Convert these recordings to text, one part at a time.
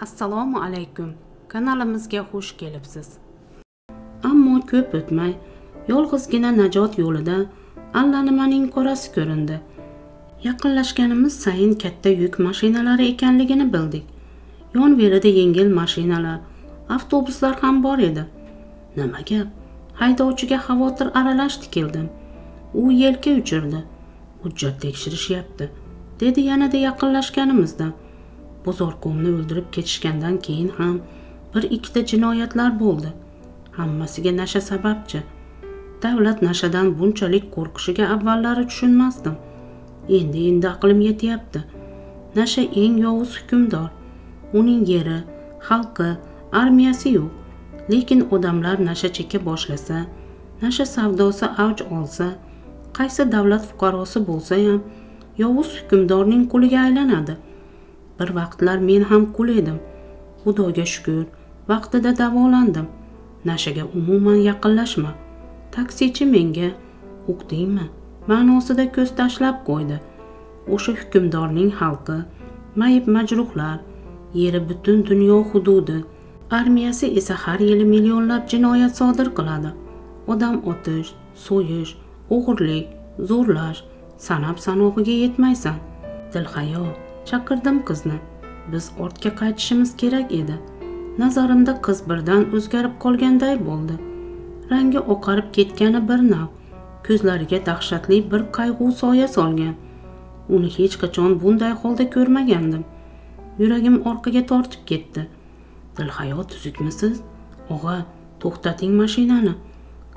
assalomu alaykum. Kanalimizga xush kelibsiz. Ammo ko'p o'tmay yolg'izgina najot yo'lida allanimaning qorasi ko'rindi. Yaqinlashganimiz sayin katta yuk mashinalari ekanligini bildik. Yon verida yengil mashinalar avtobuslar ham bor edi. Nima gap? Haydovchiga xavotir aralash tikildim u yelka uchirdi. Hujjat tekshirishyapti dedi yanada yaqinlashganimizda. Bozorkomni o'ldirib ketishgandan keyin ham bir ikkita jinoyatlar bo'ldi. Hammasiga nasha sababchi. Davlat nashadan bunchalik qo'rqishiga avvallari tushunmasdim. Endi endi aqlim yetyapti. Nasha eng yovuz hukmdor. Uning yeri xalqi armiyasi yo'q. Lekin odamlar nasha cheka boshlasa nasha savdosi avj olsa qaysi davlat fuqarosi bo'lsa ham yovuz hukmdorning quliga aylanadi. Bir vaqtlar men ham qul edim. Xudoga shukur vaqtida davolandim. Nashaga umuman yaqinlashma. Taksichi menga uqdingmi ma'nosida ko'z tashlab qo'ydi. O'sha hukmdorning xalqi mayib majruhlar yeri butun dunyo hududi armiyasi esa har yili millionlab jinoyat sodir qiladi. Odam otish so'yish o'g'irlik zo'rlash sanab sanog'iga yetmaysan. Dilhayo chaqirdim qizni. Biz ortga qaytishimiz kerak edi. Nazarimda qiz birdan o'zgarib qolganday bo'ldi. Rangi oqarib ketgani bir nav ko'zlariga dahshatli bir qayg'u soya solgan. Uni hech qachon bunday holda ko'rmagandim. Yuragim orqaga tortib ketdi. Dilhayo tuzukmisiz? Og'a to'xtating mashinani.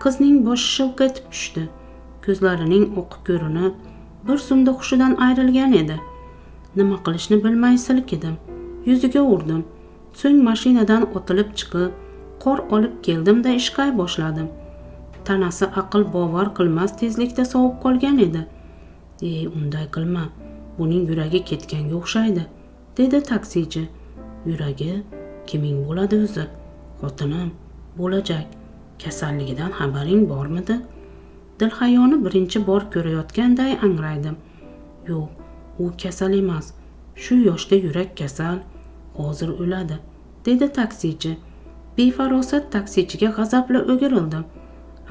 Qizning boshi shilq etib tushdi. Ko'zlarining oqi ko'rinib bir zumda hushidan ayrilgan edi. Nima qilishni bilmay silkidim yuziga urdim. So'ng mashinadan otilib chiqib qor olib keldimda ishqay boshladim. Tanasi aql bovar qilmas tezlikda sovib qolgan edi. Ey unday qilma. Buning yuragi ketganga o'xshaydi dedi taksichi. Yuragi kiming bo'ladi o'zi? Xotinim bo'lajak. Kasalligidan xabaring bormidi? Dilhayoni birinchi bor ko'rayotganday angraydim yo'q u kasal emas shu yoshda yurak kasal hozir o'ladi dedi taksichi. Befarosat taksichiga g'azabla o'girildim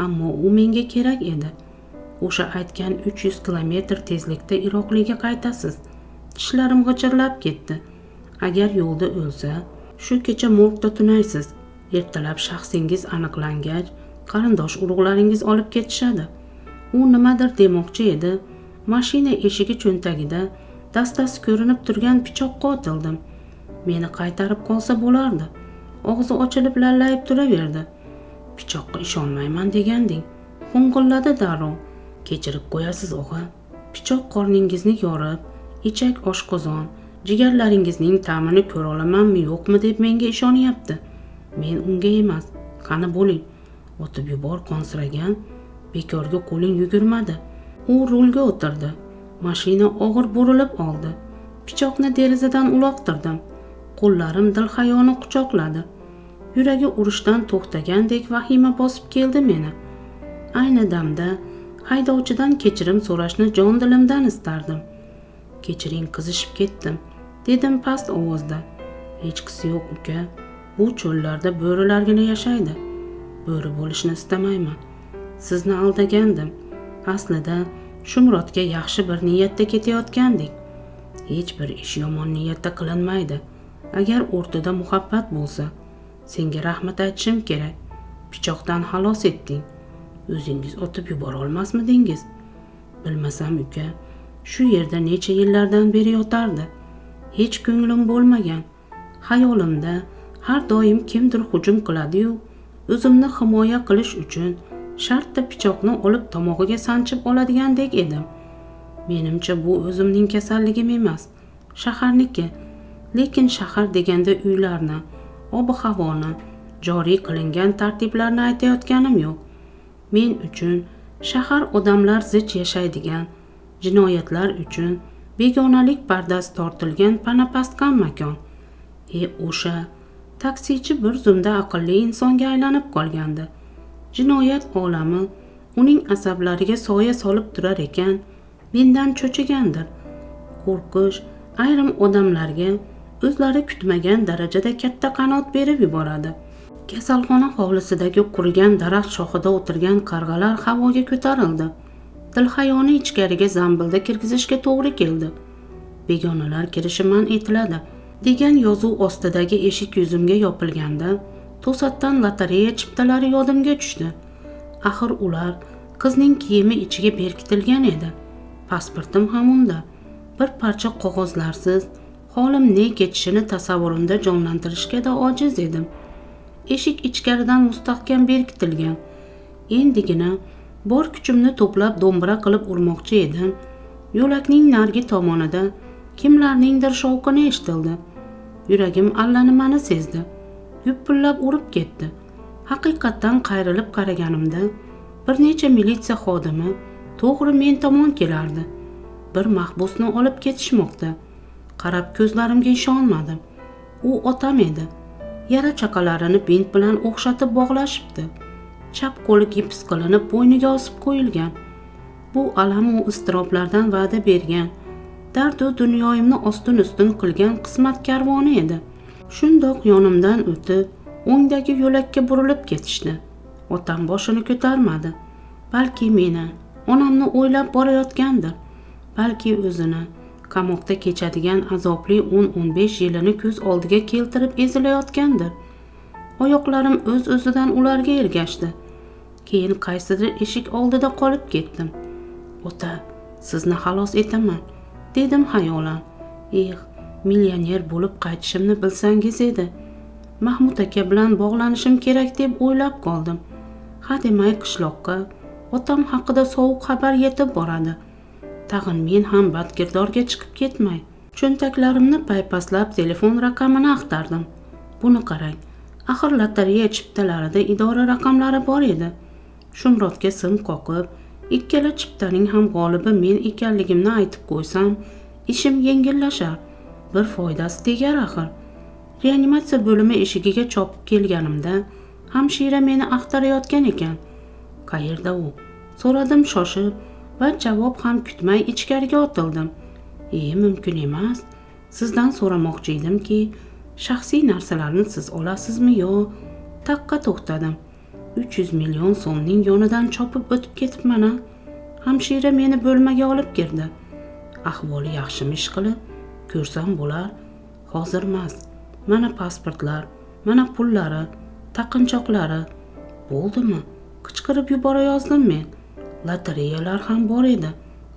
ammo u menga kerak edi. O'sha aytgan 300 kilometr tezlikda iroqliga qaytasiz tishlarim g'ijirlab ketdi. Agar yo'lda o'lsa shu kecha morgda tunaysiz ertalab shaxsingiz aniqlangach qarindosh urug'laringiz olib ketishadi. U nimadir demoqchi edi mashina eshigi cho'ntagida dastasi ko'rinib turgan pichoqqa otildim meni qaytarib qolsa bo'lardi. Og'zi ochilib lallayib turaverdi. Pichoqqa ishonmayman deganding qo'ng'illadi darrov. Kechirib qo'yasiz og'a. Pichoq qorningizni yorib ichak oshqozon jigarlaringizning ta'mini ko'ra olamanmi yo'qmi deb menga ishonyapti. Men unga emas qani bo'ling. Otib yubor qonsiragan bekorga qo'ling yugurmadi. U rulga o'tirdi. Mashina og'ir burilib oldi. Pichoqni derazadan uloqtirdim qo'llarim dilhayoni quchoqladi. Yuragi urishdan to'xtagandek vahima bosib keldi meni. Ayni damda haydovchidan kechirim so'rashni jon dilimdan istardim. Kechiring qizishib ketdim dedim past ovozda. Hechqisi yo'q uka bu cho'llarda bo'rilargina yashaydi. Bo'ri bo'lishni istamayman. Sizni aldagandim. Aslida shu murodga yaxshi bir niyatda ketayotgandik. Hech bir ish yomon niyatda qilinmaydi. Agar o'rtada muhabbat bo'lsa senga rahmat aytishim kerak. Pichoqdan xalos etding. O'zingiz otib yubora olmasmidingiz? Bilmasam uka shu yerda necha yillardan beri yotardi. Hech ko'nglim bo'lmagan. Xayolimda har doim kimdir hujum qiladiyu o'zimni himoya qilish uchun shartta pichoqni olib tomog'iga sanchib oladigandek edim menimcha bu o'zimning kasalligim emas shaharniki. Lekin shahar deganda uylarni ob havoni joriy qilingan tartiblarni aytayotganim yo'q. Men uchun shahar odamlar zich yashaydigan jinoyatlar uchun begonalik pardasi tortilgan panapastgan makon. E o'sha taksichi bir zumda aqlli insonga aylanib qolgandi. Jinoyat olami uning asablariga soya solib turar ekan mendan cho'chigandir. Qo'rqish ayrim odamlarga o'zlari kutmagan darajada katta qanot berib yuboradi. Kasalxona hovlisidagi qurigan daraxt shoxida o'tirgan qarg'alar havoga ko'tarildi. Dilhayoni ichkariga zambilda kirgizishga to'g'ri keldi. Begonalar kirishi man etiladi degan yozuv ostidagi eshik yuzimga yopilganda to'satdan lotereya chiptalari yodimga tushdi. Axir ular qizning kiyimi ichiga berkitilgan edi. Pasportim ham unda. Bir parcha qog'ozlarsiz holim ne kechishini tasavvurimda jonlantirishga da ojiz edim. Eshik ichkaridan mustahkam berkitilgan. Endigina bor kuchimni to'plab do'mbira qilib urmoqchi edim. Yo'lakning narigi tomonida kimlarningdir shovqini eshitildi. Yuragim allanimani sezdi. Yupillab urib ketdi. Haqiqatdan qayrilib qaraganimda bir necha militsiya xodimi to'g'ri men tomon kelardi. Bir mahbusni olib ketishmoqda. Qarab ko'zlarimga ishonmadim. U otam edi. Yara chaqalarini bint bilan o'xshatib bog'lashibdi. Chap qo'li gips qilinib bo'yniga osib qo'yilgan. Bu alamu iztiroblardan va'da bergan dardu dunyoyimni ostin ustin qilgan qismat karvoni edi. Shundoq yonimdan o'tib o'ngdagi yo'lakka burilib ketishdi. Otam boshini ko'tarmadi. Balki meni onamni o'ylab borayotgandir balki o'zini qamoqda kechadigan azobli o'n o'n besh yilini ko'z oldiga keltirib ezilayotgandir oyoqlarim o'z öz o'zidan ularga ergashdi. Keyin qaysidir eshik oldida qolib ketdim. Ota sizni xalos etaman dedim xayolan. Eh millioner bo'lib qaytishimni bilsangiz edi. Mahmud aka bilan bog'lanishim kerak deb o'ylab qoldim. Hademay qishloqqa otam haqida sovuq xabar yetib boradi. Tag'in men ham badgirdorga chiqib ketmay cho'ntaklarimni paypaslab telefon raqamini axtardim. Buni qarang axir lotereya chiptalarida idora raqamlari bor edi. Shumrodga sim qoqib ikkala chiptaning ham g'olibi men ekanligimni aytib qo'ysam ishim yengillashar. Bir foydasi tegar axir. Reanimatsiya bo'limi eshigiga chopib kelganimda hamshira meni axtarayotgan ekan. Qayerda u? So'radim shoshib va javob ham kutmay ichkariga otildim. E mumkin emas. Sizdan so'ramoqchi edimki shaxsiy narsalarni siz olasizmi yo taqqa to'xtadim. Uch yuz million so'mning yonidan chopib o'tib ketibman a hamshira meni bo'lmaga olib kirdi. Ahvoli yaxshimi ishqilib ko'rsam bo'lar hozirmas mana pasportlar mana pullari taqinchoqlari. Bo'ldimi? Qichqirib yuborayozdim men. Lotereyalar ham bor edi.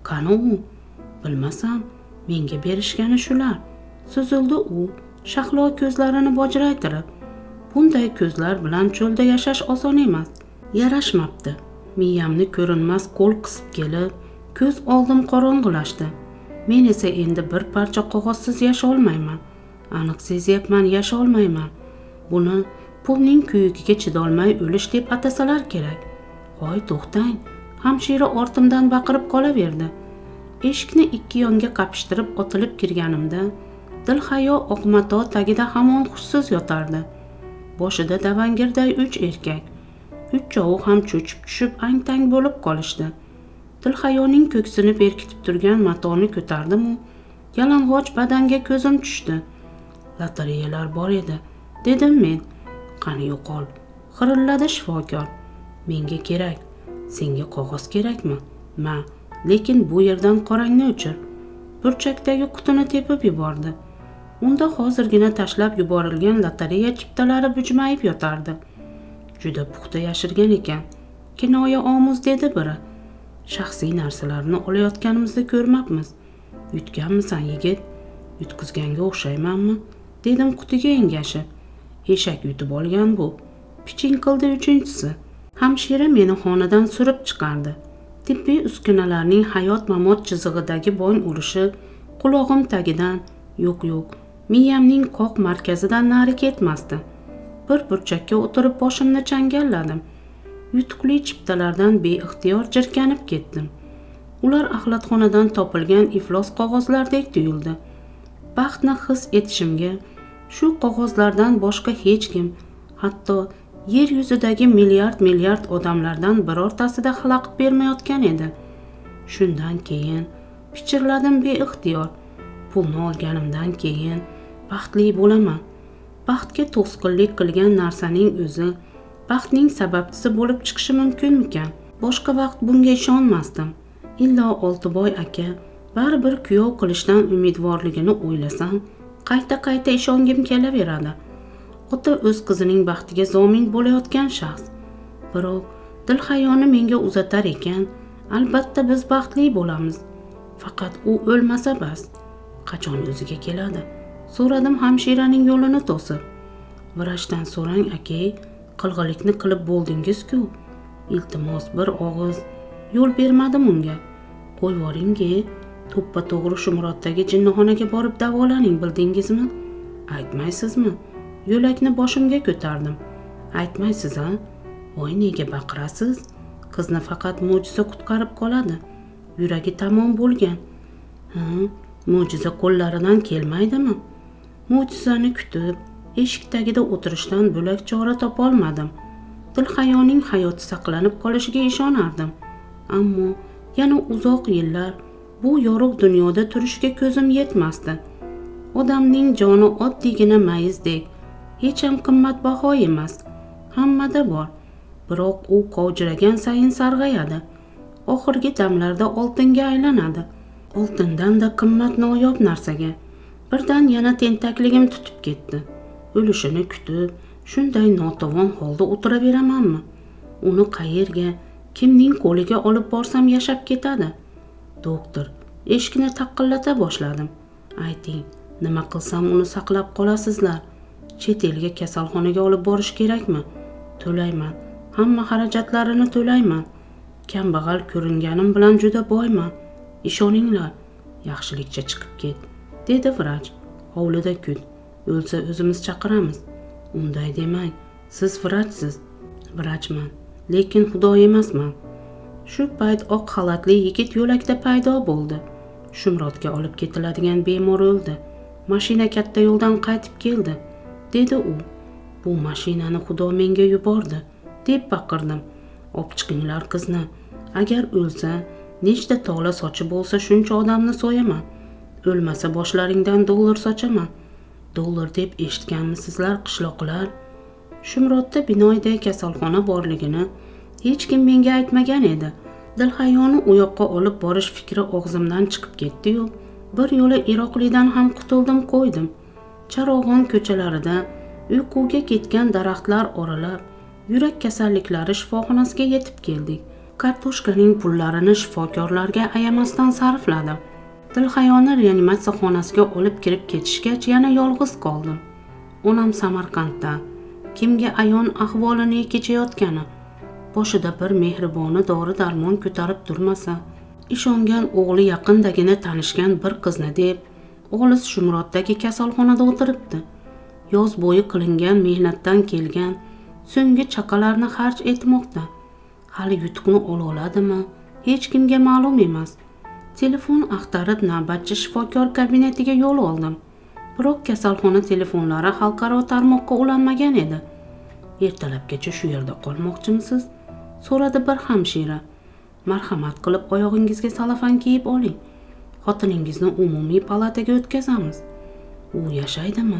Qani u? Bilmasam menga berishgani shular. Suzildi u shahlo ko'zlarini bojraytirib. Bunday ko'zlar bilan cho'lda yashash oson emas. Yarashmabdi. Miyamni ko'rinmas qo'l qisib kelib ko'z oldim qorong'ulashdi. Men esa endi bir parcha qog'ozsiz yasholmayman. Aniq sezyapman yasholmayman. Buni pulning kuyugiga chidolmay o'lish deb atasalar kerak. Hoy to'xtang. Hamshira ortimdan baqirib qolaverdi. Eshikni ikki yonga qapishtirib otilib kirganimda dilhayo oqmato tagida hamon hushsiz yotardi. Boshida davangirday uch erkak. Uchovi ham cho'chib tushib ang tang bo'lib qolishdi. Dilhayoning ko'ksini berkitib turgan matoni ko'tardimu? Yalang'och badanga ko'zim tushdi. Lotereyalar bor edi dedim men. Qani yo'qol xirilladi shifokor. Menga kerak senga qog'oz kerakmi? Ma lekin bu yerdan qorangni o'chir. Burchakdagi qutini tepib yubordi. Unda hozirgina tashlab yuborilgan lotereya chiptalari bujmayib yotardi. Juda puxta yashirgan ekan. Kinoya omuz dedi biri. Shaxsiy narsalarni olayotganimizni ko'rmabmiz. Yutganmisan yigit? Yutqizganga o'xshaymanmi? Dedim qutiga engashib eshak yutib olgan bu. Piching qildi uchinchisi. Hamshira meni xonadan surib chiqardi. Tibbiy uskunalarning hayot mamot chizig'idagi bong urishi qulog'im tagidan yo'q yo'q miyamning qoq markazidan nari ketmasdi. Bir burchakka o'tirib boshimni changalladim. Yutuqli chiptalardan beixtiyor jirkanib ketdim. Ular axlatxonadan topilgan iflos qog'ozlardek tuyuldi. Baxtni his etishimga shu qog'ozlardan boshqa hech kim hatto yer yuzidagi milliard milliard odamlardan birortasida xalaqit bermayotgan edi. Shundan keyin pichirladim beixtiyor. Pulni olganimdan keyin baxtli bo'laman. Baxtga to'sqinlik qilgan narsaning o'zi baxtning sababchisi bo'lib chiqishi mumkinmikan? Boshqa vaqt bunga ishonmasdim. Illo oltiboy aka baribir kuyov qilishdan umidvorligini o'ylasam qayta qayta ishongim kelaveradi. Ota o'z qizining baxtiga zomin bo'layotgan shaxs. Biroq dilhayoni menga uzatar ekan albatta biz baxtli bo'lamiz. Faqat u o'lmasa bas qachon o'ziga keladi? So'radim hamshiraning yo'lini to'sib. Vrachdan so'rang aka qilg'ilikni qilib bo'ldingiz-ku. Iltimos bir og'iz yo'l bermadim unga. Qo'yvoringki to'ppa to'g'ri shumroddagi jinnixonaga borib davolaning bildingizmi? Aytmaysizmi? Yo'lakni boshimga ko'tardim. Aytmaysiz a voy nega baqirasiz? Qizni faqat mo'jiza qutqarib qoladi. Yuragi tamom bo'lgan. Ha mo'jiza qo'llaridan kelmaydimi? Mo'jizani kutib eshik tagida o'tirishdan bo'lak chora topolmadim. Dilhayoning hayoti saqlanib qolishiga ishonardim. Ammo yana uzoq yillar bu yorug' dunyoda turishga ko'zim yetmasdi. Odamning joni oddiygina mayizdek hech ham qimmatbaho emas. Hammada bor. Biroq u qovjiragan sayin sarg'ayadi. Oxirgi damlarda oltinga aylanadi. Oltindan-da qimmat noyob narsaga. Birdan yana tentakligim tutib ketdi. O'lishini kutib shunday notavon holda o'tiraveramanmi uni qayerga kimning qo'liga olib borsam yashab ketadi doktor eshikni taqillata boshladim ayting nima qilsam uni saqlab qolasizlar chet elga kasalxonaga olib borish kerakmi to'layman hamma xarajatlarini to'layman kambag'al ko'ringanim bilan juda boyman ishoninglar yaxshilikcha chiqib ket dedi vrach hovlida kut o'lsa o'zimiz chaqiramiz. Unday demang. Siz vrachsiz. Vrachman. Lekin xudo emasman. Shu payt oq xalatli yigit yo'lakda paydo bo'ldi. Shumrodga olib ketiladigan bemor o'ldi. Mashina katta yo'ldan qaytib keldi dedi u. Bu mashinani xudo menga yubordi deb baqirdim. Olib chiqinglar qizni. Agar o'lsa nechta tola sochi bo'lsa shuncha odamni so'yaman. O'lmasa boshlaringdan dollar sochaman. Dollar deb eshitganmisizlar qishloqlar? Shumrodda binoyida kasalxona borligini hech kim menga aytmagan edi. Dilhayoni u yoqqa olib borish fikri og'zimdan chiqib ketdiyu bir yo'la iroqlidan ham qutuldim qo'ydim. Charog'on ko'chalarida uyquga ketgan daraxtlar oralab yurak kasalliklari shifoxonasiga yetib keldik. Kartoshkaning pullarini shifokorlarga ayamasdan sarfladim. Dilhayoni reanimatsiya xonasiga olib kirib ketishgach yana yolg'iz qoldim. Onam samarqandda kimga ayon ahvolini kechayotgani boshida bir mehriboni dori darmon ko'tarib turmasa ishongan o'g'li yaqindagina tanishgan bir qizni deb olis shumroddagi kasalxonada o'tiribdi. Yoz bo'yi qilingan mehnatdan kelgan so'nggi chaqalarni xarj etmoqda. Hali yutuqni oladimi hech kimga ma'lum emas. Telefon axtarib navbatchi shifokor kabinetiga yo'l oldim. Biroq kasalxona telefonlari xalqaro tarmoqqa ulanmagan edi. Ertalabgacha shu yerda qolmoqchimisiz? So'radi bir hamshira. Marhamat qilib oyog'ingizga salafan kiyib oling. Xotiningizni umumiy palataga o'tkazamiz. U yashaydimi?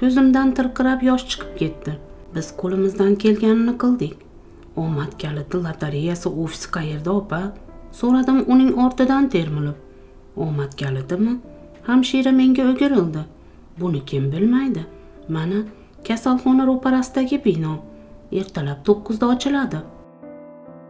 Ko'zimdan tirqirab yosh chiqib ketdi. Biz qo'limizdan kelganini qildik. Omad kaliti lotereyasi ofisi qayerda opa? So'radim uning ortidan termilib. Omad kalitimi hamshira menga o'girildi. Buni kim bilmaydi? Mana kasalxona ro'parasidagi bino ertalab to'qqizda ochiladi.